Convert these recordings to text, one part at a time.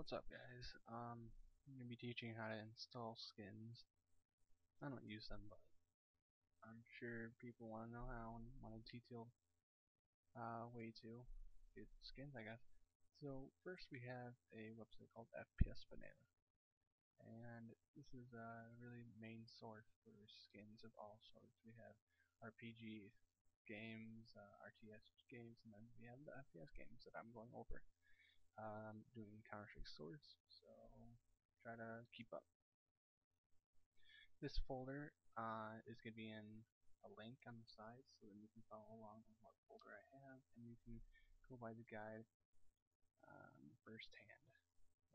what's up guys? Um, I'm going to be teaching how to install skins. I don't use them, but I'm sure people want to know how and want a detailed uh, way to get skins, I guess. So first we have a website called FPS Banana, and this is a really main source for skins of all sorts. We have RPG games, uh, RTS games, and then we have the FPS games that I'm going over um, doing Counter-Strike Source, so try to keep up. This folder uh, is going to be in a link on the side, so then you can follow along with what folder I have, and you can go by the guide um, firsthand.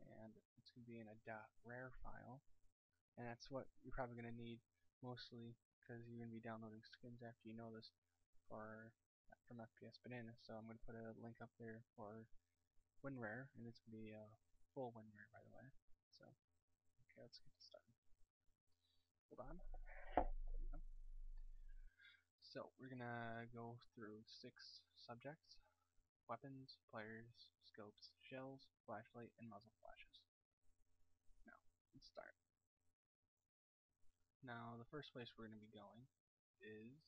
And it's going to be in a .rar file, and that's what you're probably going to need mostly because you're going to be downloading skins after you know this for from FPS Banana. So I'm going to put a link up there for WinRAR, and it's going to be a full WinRAR, by the way. So, okay, let's get this started. Hold on. We so, we're going to go through six subjects. Weapons, players, scopes, shells, flashlight, and muzzle flashes. Now, let's start. Now, the first place we're going to be going is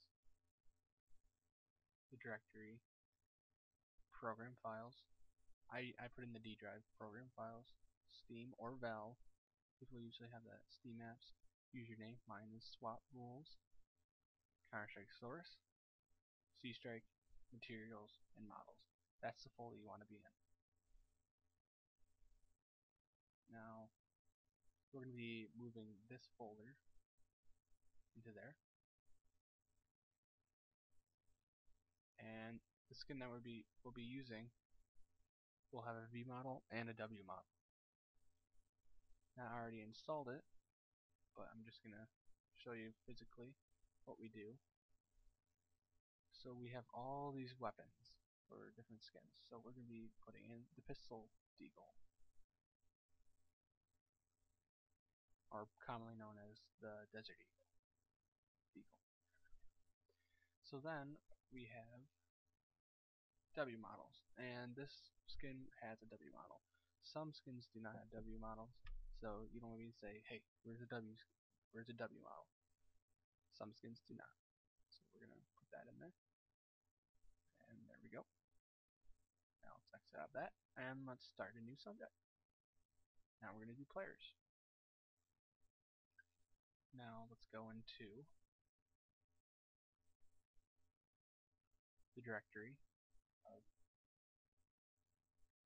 the directory program files I, I put in the D drive program files, Steam or Valve. People usually have the Steam apps. Username, mine is swap rules, Counter-Strike source, C-Strike, materials, and models. That's the folder you want to be in. Now, we're going to be moving this folder into there. And the skin that we'll be, we'll be using we'll have a V model and a W model. Now I already installed it, but I'm just gonna show you physically what we do. So we have all these weapons for different skins. So we're gonna be putting in the pistol deagle. Or commonly known as the Desert Eagle. Deagle. So then we have W models, and this skin has a W model. Some skins do not have W models, so you don't even say, hey, where's a W, where's a W model? Some skins do not. So we're gonna put that in there, and there we go. Now let's exit out of that, and let's start a new subject. Now we're gonna do players. Now let's go into the directory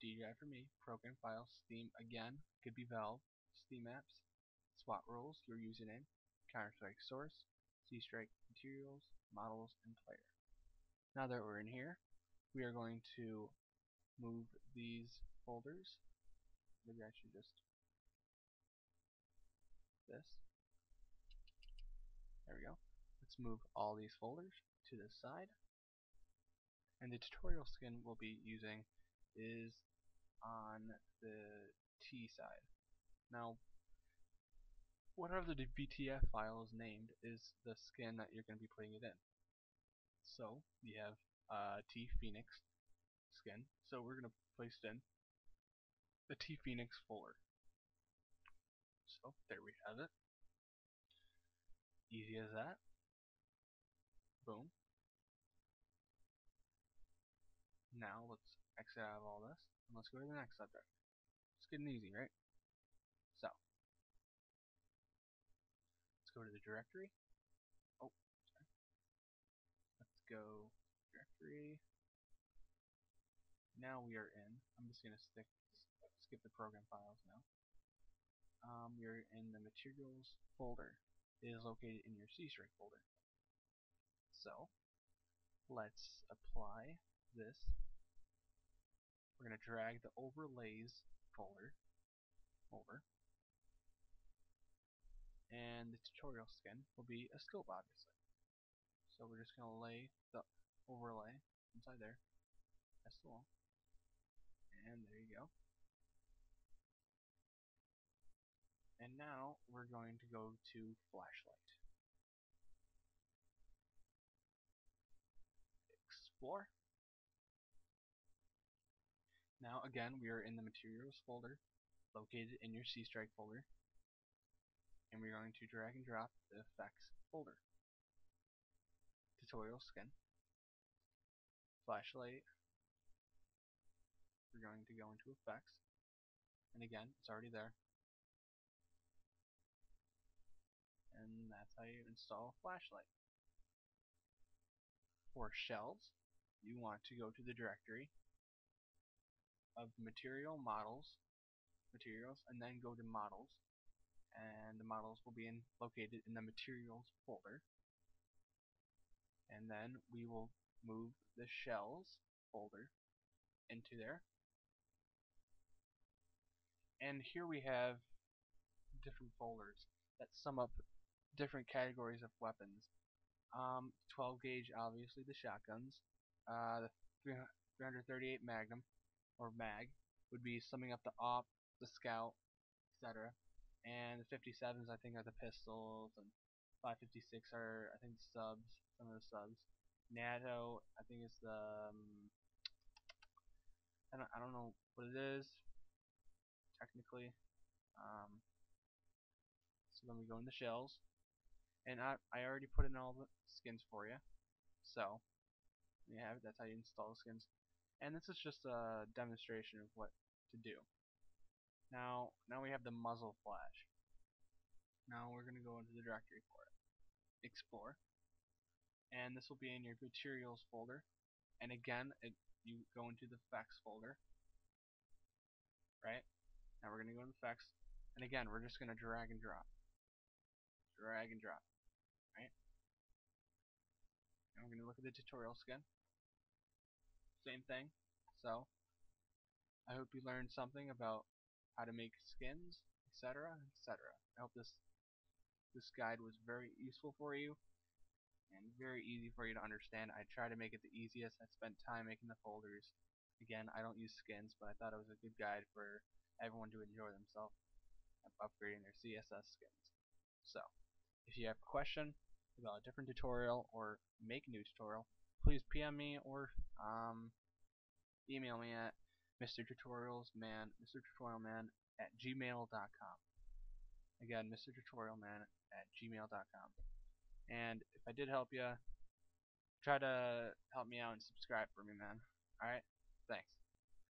D drive for me, program file, Steam again, could be Valve, Steam apps, SWAT rules, your username, Counter-Strike source, C-Strike materials, models, and player. Now that we're in here, we are going to move these folders. Maybe I should just this. There we go. Let's move all these folders to the side. And the tutorial skin we'll be using is on the T side. Now, whatever the VTF file is named is the skin that you're going to be putting it in. So, we have uh, T Phoenix skin, so we're going to place it in the T Phoenix folder. So, there we have it. Easy as that. Boom. Now let's exit out of all this and let's go to the next subject. It's getting easy, right? So let's go to the directory. Oh, sorry. Let's go directory. Now we are in. I'm just gonna stick skip the program files now. Um, you're in the materials folder. It is located in your C-Strike folder. So let's apply this we're going to drag the overlays folder over. And the tutorial skin will be a scope, obviously. So we're just going to lay the overlay inside there. That's the wall. And there you go. And now we're going to go to flashlight. Explore. Again we are in the materials folder located in your C-Strike folder. And we're going to drag and drop the effects folder. Tutorial skin. Flashlight. We're going to go into effects. And again, it's already there. And that's how you install a flashlight. For shells, you want to go to the directory of material models materials and then go to models. And the models will be in, located in the materials folder. And then we will move the shells folder into there. And here we have different folders that sum up different categories of weapons. Um, 12 gauge obviously the shotguns. Uh, the 338 magnum or mag would be summing up the AWP the Scout, etc. And the 57s, I think, are the pistols, and 556 are, I think, subs, some of the subs. NATO, I think, is the, um, I don't, I don't know what it is, technically. Um, so then we go in the shells, and I, I already put in all the skins for you. So, you have it, that's how you install the skins. And this is just a demonstration of what to do. Now, now we have the muzzle flash. Now we're going to go into the directory for it. Explore. And this will be in your materials folder. And again, it, you go into the effects folder. Right? Now we're going to go into effects. And again, we're just going to drag and drop. Drag and drop. Right? And we're going to look at the tutorials skin. Same thing. So, I hope you learned something about how to make skins, etc., etc. I hope this this guide was very useful for you and very easy for you to understand. I try to make it the easiest. I spent time making the folders. Again, I don't use skins, but I thought it was a good guide for everyone to enjoy themselves upgrading their CSS skins. So, if you have a question about a different tutorial or make a new tutorial, please PM me or um, email me at Mr. Tutorialsman, Mr. Tutorialman at gmail.com. Again, Mr. Tutorialman at gmail.com. And if I did help you, try to help me out and subscribe for me, man. Alright? Thanks.